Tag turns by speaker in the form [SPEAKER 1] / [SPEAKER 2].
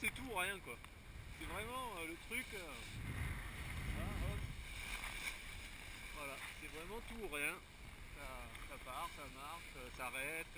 [SPEAKER 1] c'est tout ou rien quoi. C'est vraiment euh, le truc. Euh, hein, voilà, c'est vraiment tout ou rien. Ça, part, ça marche, ça s'arrête.